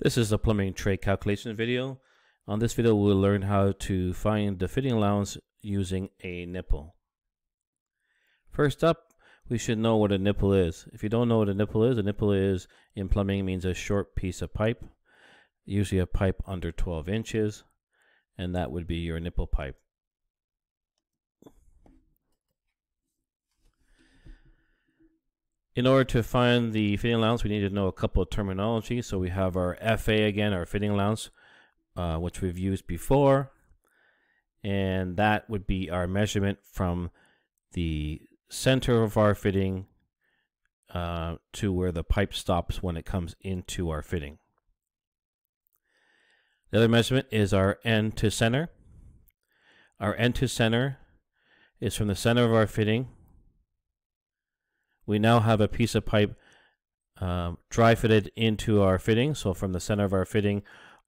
This is a plumbing tray calculation video. On this video, we'll learn how to find the fitting allowance using a nipple. First up, we should know what a nipple is. If you don't know what a nipple is, a nipple is in plumbing means a short piece of pipe, usually a pipe under 12 inches, and that would be your nipple pipe. In order to find the fitting allowance, we need to know a couple of terminology. So we have our FA again, our fitting allowance, uh, which we've used before. And that would be our measurement from the center of our fitting uh, to where the pipe stops when it comes into our fitting. The other measurement is our end to center. Our end to center is from the center of our fitting we now have a piece of pipe um, dry fitted into our fitting. So from the center of our fitting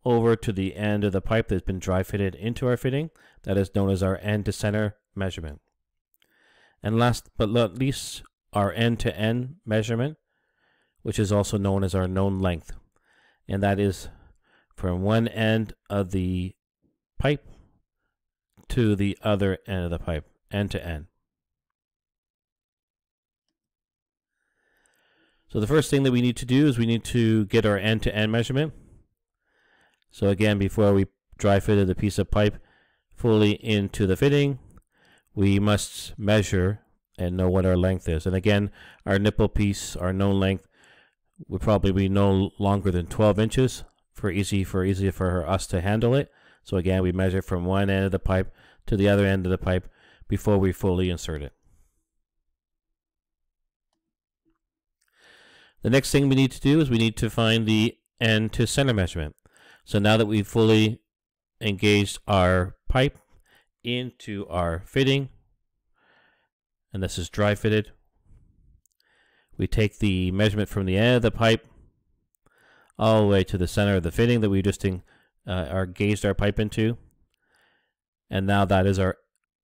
over to the end of the pipe that's been dry fitted into our fitting. That is known as our end to center measurement. And last but not least, our end to end measurement, which is also known as our known length. And that is from one end of the pipe to the other end of the pipe, end to end. So the first thing that we need to do is we need to get our end-to-end measurement. So again, before we dry fitted the piece of pipe fully into the fitting, we must measure and know what our length is. And again, our nipple piece, our known length, would probably be no longer than 12 inches for easy for easy for us to handle it. So again, we measure from one end of the pipe to the other end of the pipe before we fully insert it. The next thing we need to do is we need to find the end to center measurement. So now that we've fully engaged our pipe into our fitting, and this is dry fitted, we take the measurement from the end of the pipe all the way to the center of the fitting that we just uh, our gauged our pipe into. And now that is our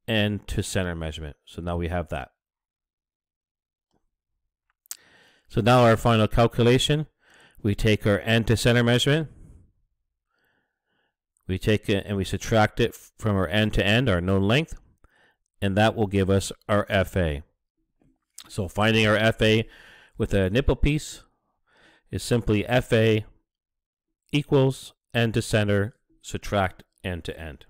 end to center measurement. So now we have that. So now our final calculation, we take our end to center measurement, we take it and we subtract it from our end to end, our known length, and that will give us our FA. So finding our FA with a nipple piece is simply FA equals end to center, subtract end to end.